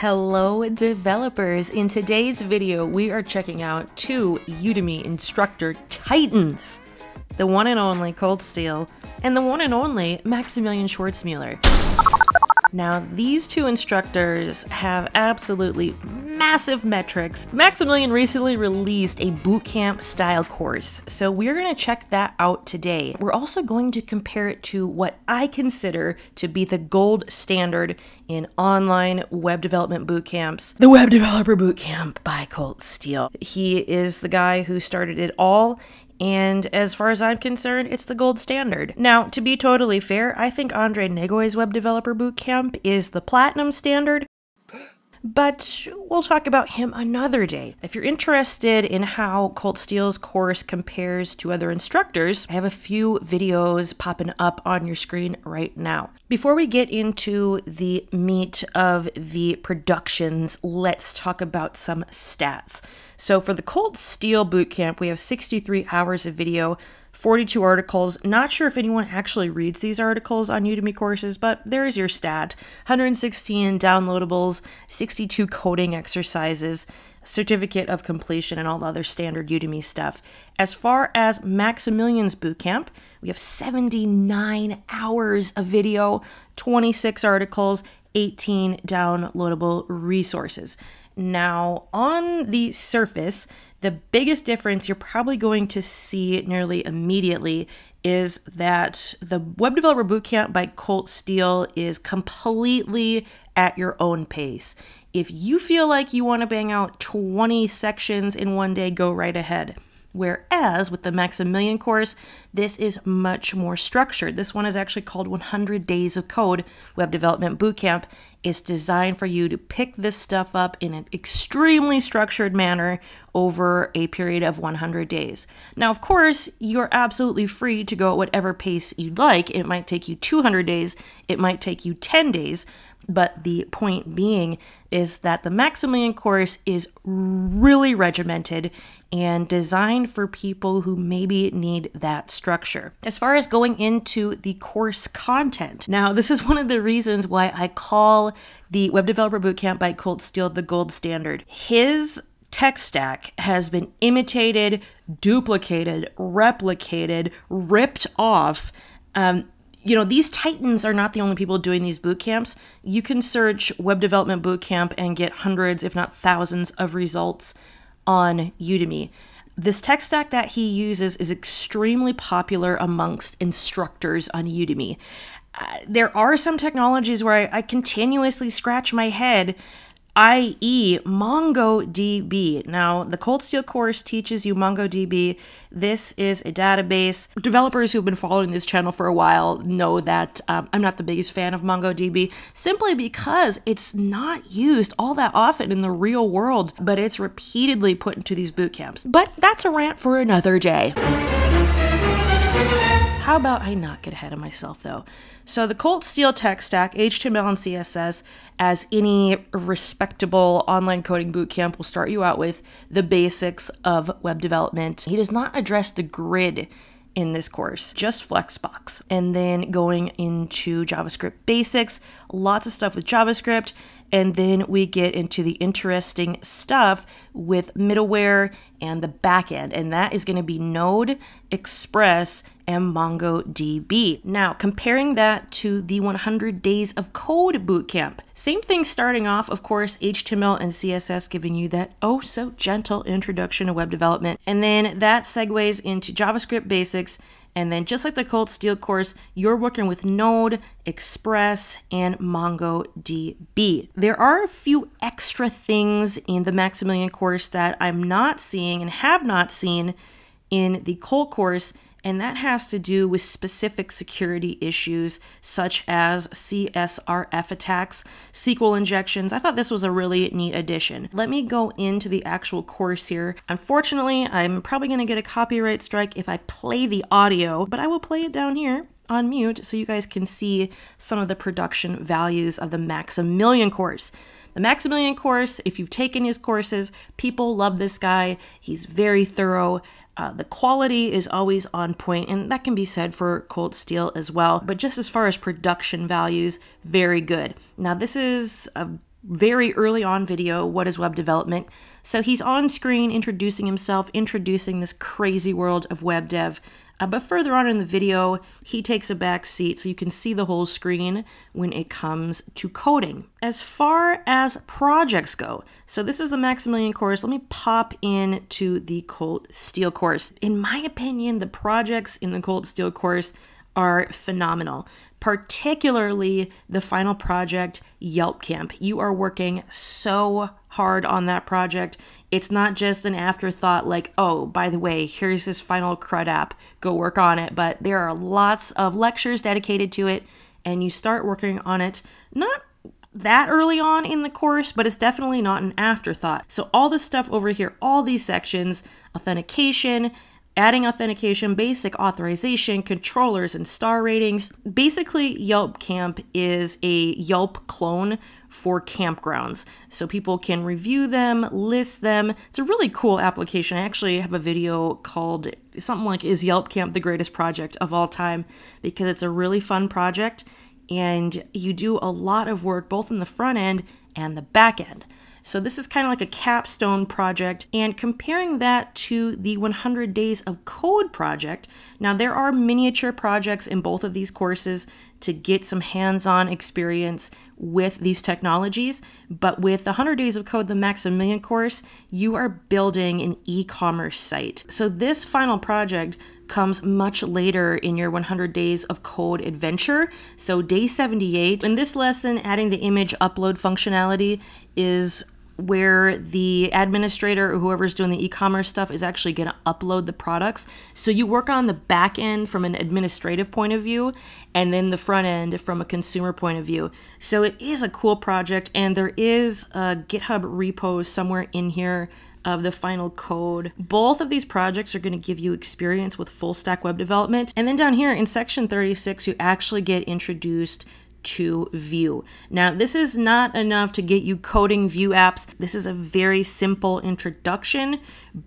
Hello developers! In today's video, we are checking out two Udemy instructor titans. The one and only Colt Steele and the one and only Maximilian Schwarzmüller. Now, these two instructors have absolutely massive metrics. Maximilian recently released a bootcamp style course, so we're going to check that out today. We're also going to compare it to what I consider to be the gold standard in online web development bootcamps, the Web Developer Bootcamp by Colt Steele. He is the guy who started it all and as far as I'm concerned, it's the gold standard. Now, to be totally fair, I think Andrei Neagoie's Web Developer Bootcamp is the platinum standard, but we'll talk about him another day. If you're interested in how Colt Steele's course compares to other instructors, I have a few videos popping up on your screen right now. Before we get into the meat of the productions, let's talk about some stats. So for the Colt Steele Bootcamp, we have 63 hours of video, 42 articles. Not sure if anyone actually reads these articles on Udemy courses, but there's your stat 116 downloadables, 62 coding exercises, certificate of completion, and all the other standard Udemy stuff. As far as Maximilian's Bootcamp, we have 79 hours of video, 26 articles, 18 downloadable resources. Now, on the surface, the biggest difference you're probably going to see nearly immediately is that the Web Developer Bootcamp by Colt Steele is completely at your own pace. If you feel like you want to bang out 20 sections in one day, go right ahead. Whereas with the Maximilian course, this is much more structured. This one is actually called 100 Days of Code Web Development Bootcamp. It's designed for you to pick this stuff up in an extremely structured manner over a period of 100 days. Now, of course, you're absolutely free to go at whatever pace you'd like. It might take you 200 days, it might take you 10 days, but the point being is that the Maximilian course is really regimented and designed for people who maybe need that structure. As far as going into the course content, now this is one of the reasons why I call the Web Developer Bootcamp by Colt Steele the gold standard. His tech stack has been imitated, duplicated, replicated, ripped off. Um, you know, these titans are not the only people doing these boot camps. You can search web development boot camp and get hundreds, if not thousands, of results on Udemy. This tech stack that he uses is extremely popular amongst instructors on Udemy. Uh, there are some technologies where I, I continuously scratch my head i.e., MongoDB. Now, the Colt Steele course teaches you MongoDB. This is a database. Developers who've been following this channel for a while know that um, I'm not the biggest fan of MongoDB simply because it's not used all that often in the real world, but it's repeatedly put into these boot camps. But that's a rant for another day. How about I not get ahead of myself though? So the Colt Steele tech stack, HTML and CSS, as any respectable online coding bootcamp will start you out with the basics of web development. He does not address the grid in this course, just Flexbox. And then going into JavaScript basics, lots of stuff with JavaScript. And then we get into the interesting stuff with middleware and the backend. And that is going to be Node, Express, and MongoDB. Now, comparing that to the 100 Days of Code Bootcamp. Same thing starting off, of course, HTML and CSS giving you that oh so gentle introduction to web development. And then that segues into JavaScript basics. And then, just like the Colt Steele course, you're working with Node, Express, and MongoDB. There are a few extra things in the Maximilian course that I'm not seeing and have not seen in the Colt course and that has to do with specific security issues such as CSRF attacks, SQL injections. I thought this was a really neat addition. Let me go into the actual course here. Unfortunately, I'm probably going to get a copyright strike if I play the audio, but I will play it down here on mute so you guys can see some of the production values of the Maximilian course. The Maximilian course, if you've taken his courses, people love this guy. He's very thorough. Uh, the quality is always on point, and that can be said for Colt Steele as well. But just as far as production values, very good. Now, this is a very early on video, What is Web Development? So he's on screen introducing himself, introducing this crazy world of web dev. Uh, but further on in the video, he takes a back seat so you can see the whole screen when it comes to coding. As far as projects go, so this is the Maximilian course. Let me pop in to the Colt Steele course. In my opinion, the projects in the Colt Steele course are phenomenal, particularly the final project, Yelp Camp. You are working so hard on that project. It's not just an afterthought, like, oh, by the way, here's this final CRUD app, go work on it. But there are lots of lectures dedicated to it, and you start working on it not that early on in the course, but it's definitely not an afterthought. So, all this stuff over here, all these sections authentication, adding authentication, basic authorization, controllers, and star ratings. Basically, Yelp Camp is a Yelp clone for campgrounds. So people can review them, list them. It's a really cool application. I actually have a video called something like Is Yelp Camp the greatest project of all time? Because it's a really fun project and you do a lot of work both in the front end and the back end. So this is kind of like a capstone project and comparing that to the 100 Days of Code project. Now there are miniature projects in both of these courses to get some hands-on experience with these technologies, but with the 100 Days of Code, the Maximilian course, you are building an e-commerce site. So this final project comes much later in your 100 days of code adventure. So, day 78. In this lesson, adding the image upload functionality is where the administrator or whoever's doing the e-commerce stuff is actually going to upload the products. So you work on the back end from an administrative point of view and then the front end from a consumer point of view. So it is a cool project and there is a GitHub repo somewhere in here of the final code. Both of these projects are going to give you experience with full stack web development. And then down here in section 36, you actually get introduced to Vue. Now, this is not enough to get you coding Vue apps. This is a very simple introduction,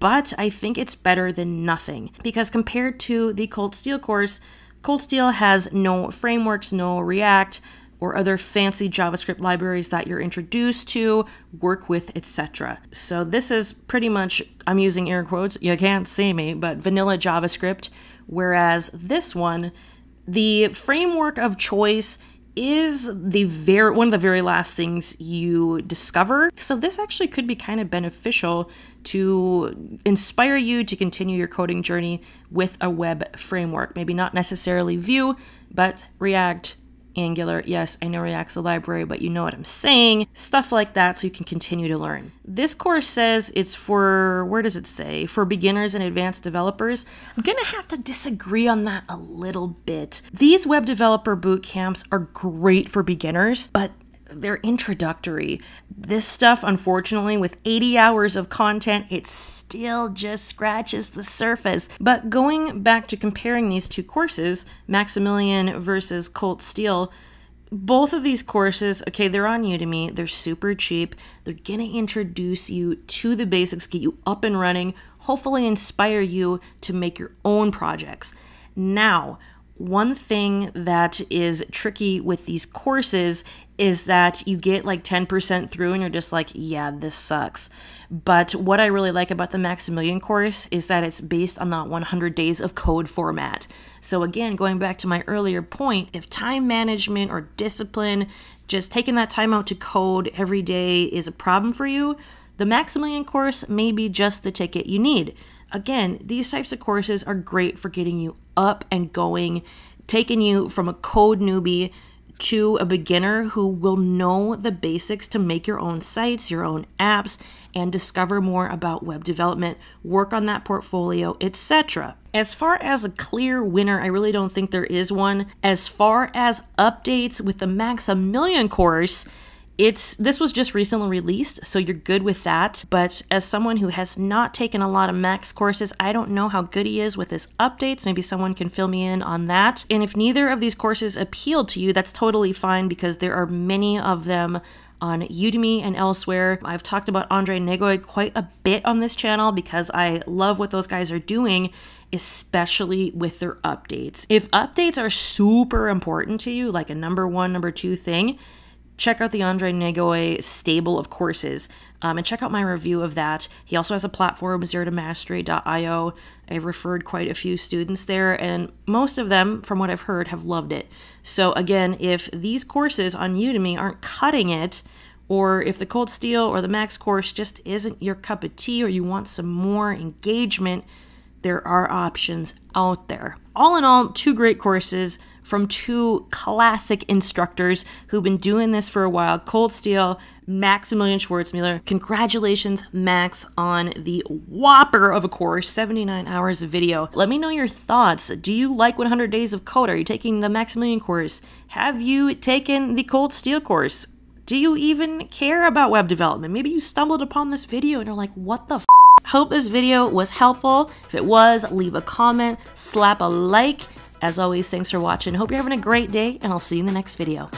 but I think it's better than nothing because compared to the Colt Steele course, Colt Steele has no frameworks, no React, or other fancy JavaScript libraries that you're introduced to, work with, etc. So this is pretty much, I'm using air quotes, you can't see me, but vanilla JavaScript, whereas this one, the framework of choice is the very one of the very last things you discover. So this actually could be kind of beneficial to inspire you to continue your coding journey with a web framework. Maybe not necessarily Vue, but React, Angular. Yes, I know React's a library, but you know what I'm saying. Stuff like that so you can continue to learn. This course says it's for, where does it say? For beginners and advanced developers. I'm to have to disagree on that a little bit. These web developer boot camps are great for beginners, but they're introductory. This stuff, unfortunately, with 80 hours of content, it still just scratches the surface. But going back to comparing these two courses, Maximilian versus Colt Steele, both of these courses, okay, they're on Udemy, they're super cheap. They're gonna introduce you to the basics, get you up and running, hopefully inspire you to make your own projects. Now, one thing that is tricky with these courses is that you get like 10% through and you're just like, yeah, this sucks. But what I really like about the Maximilian course is that it's based on that 100 days of code format. So, again, going back to my earlier point, if time management or discipline, just taking that time out to code every day is a problem for you, the Maximilian course may be just the ticket you need. Again, these types of courses are great for getting you up and going, taking you from a code newbie to a beginner who will know the basics to make your own sites, your own apps, and discover more about web development, work on that portfolio, etc. As far as a clear winner, I really don't think there is one. As far as updates with the Maximilian course, it's this was just recently released, so you're good with that. But as someone who has not taken a lot of Max courses, I don't know how good he is with his updates. Maybe someone can fill me in on that. And if neither of these courses appeal to you, that's totally fine because there are many of them on Udemy and elsewhere. I've talked about Andrei Neagoie quite a bit on this channel because I love what those guys are doing, especially with their updates. If updates are super important to you, like a number one, number two thing, check out the Andrei Neagoie stable of courses um, and check out my review of that. He also has a platform, zerotomastery.io. I've referred quite a few students there, and most of them, from what I've heard, have loved it. So, again, if these courses on Udemy aren't cutting it, or if the Colt Steele or the Max course just isn't your cup of tea, or you want some more engagement, there are options out there. All in all, two great courses from two classic instructors who've been doing this for a while Colt Steele, Maximilian Schwarzmüller. Congratulations, Max, on the whopper of a course 79 hours of video. Let me know your thoughts. Do you like 100 Days of Code? Are you taking the Maximilian course? Have you taken the Colt Steele course? Do you even care about web development? Maybe you stumbled upon this video and you're like, what the? Hope this video was helpful. If it was, leave a comment, slap a like. As always, thanks for watching. Hope you're having a great day, and I'll see you in the next video.